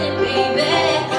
baby.